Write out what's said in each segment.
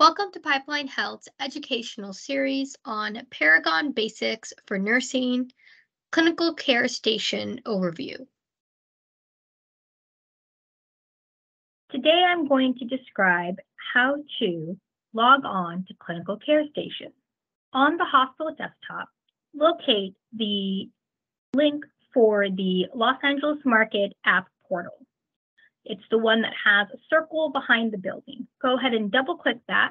Welcome to Pipeline Health's educational series on Paragon Basics for Nursing Clinical Care Station Overview. Today I'm going to describe how to log on to Clinical Care Station. On the hospital desktop, locate the link for the Los Angeles Market app portal. It's the one that has a circle behind the building. Go ahead and double click that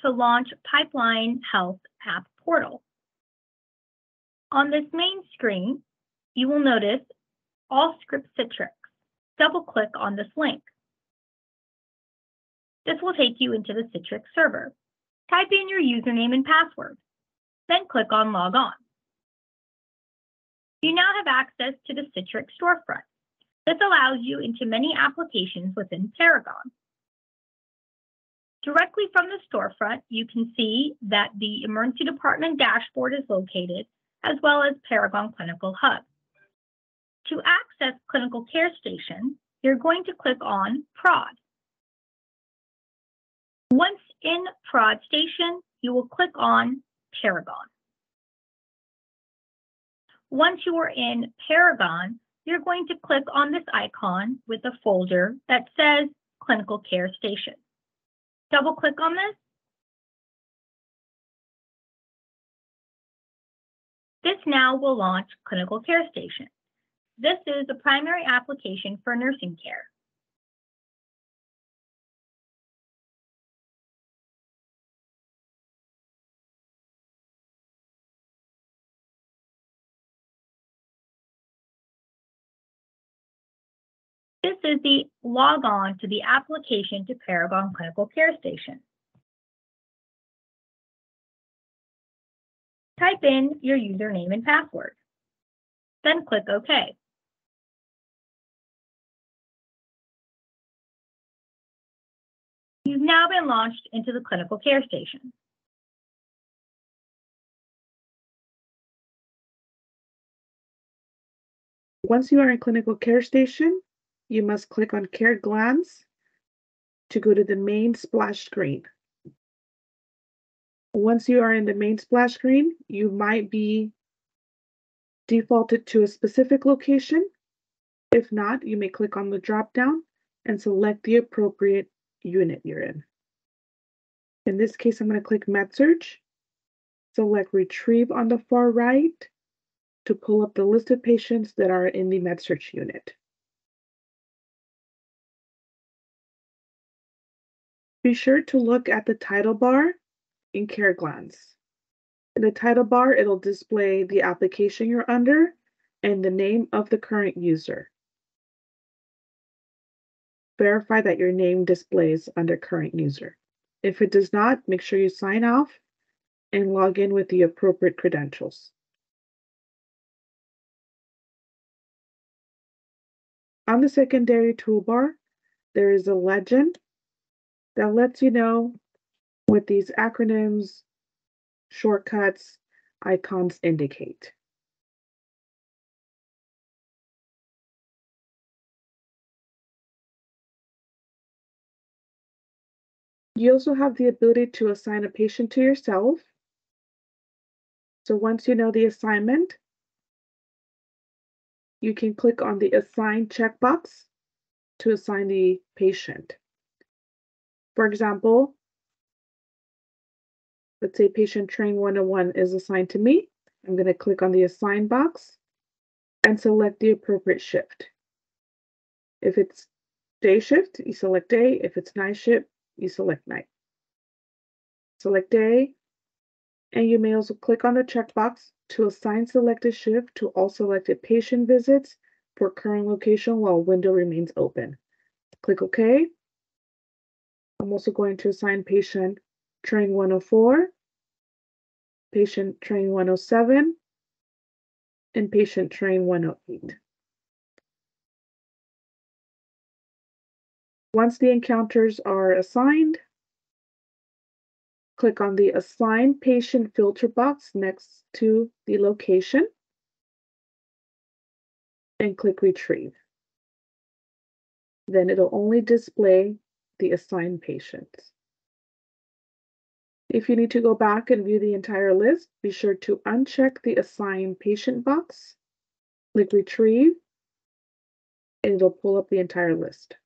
to launch Pipeline Health app portal. On this main screen, you will notice Allscripts Citrix. Double click on this link. This will take you into the Citrix server. Type in your username and password, then click on Log On. You now have access to the Citrix storefront. This allows you into many applications within Paragon. Directly from the storefront, you can see that the emergency department dashboard is located, as well as Paragon Clinical Hub. To access Clinical Care Station, you're going to click on Prod. Once in Prod Station, you will click on Paragon. Once you are in Paragon, you're going to click on this icon with a folder that says Clinical Care Station. Double click on this. This now will launch Clinical Care Station. This is the primary application for nursing care. This is the log on to the application to Paragon Clinical Care Station. Type in your username and password. Then click OK. You've now been launched into the Clinical Care Station. Once you are in Clinical Care Station, you must click on Care Glance to go to the main splash screen. Once you are in the main splash screen, you might be defaulted to a specific location. If not, you may click on the drop down and select the appropriate unit you're in. In this case, I'm going to click MedSurg, select Retrieve on the far right to pull up the list of patients that are in the MedSurg unit. Be sure to look at the title bar in Care Glance. In the title bar, it'll display the application you're under and the name of the current user. Verify that your name displays under current user. If it does not, make sure you sign off and log in with the appropriate credentials. On the secondary toolbar, there is a legend that lets you know what these acronyms, shortcuts, icons indicate. You also have the ability to assign a patient to yourself. So once you know the assignment, you can click on the Assign checkbox to assign the patient. For example, let's say patient train 101 is assigned to me. I'm going to click on the assign box and select the appropriate shift. If it's day shift, you select day. If it's night shift, you select night. Select day, and you may also click on the checkbox to assign selected shift to all selected patient visits for current location while window remains open. Click OK, I'm also going to assign patient train 104, patient train 107, and patient train 108. Once the encounters are assigned, click on the Assign Patient filter box next to the location and click Retrieve. Then it'll only display the assigned patients. If you need to go back and view the entire list, be sure to uncheck the Assign Patient box, click Retrieve, and it'll pull up the entire list.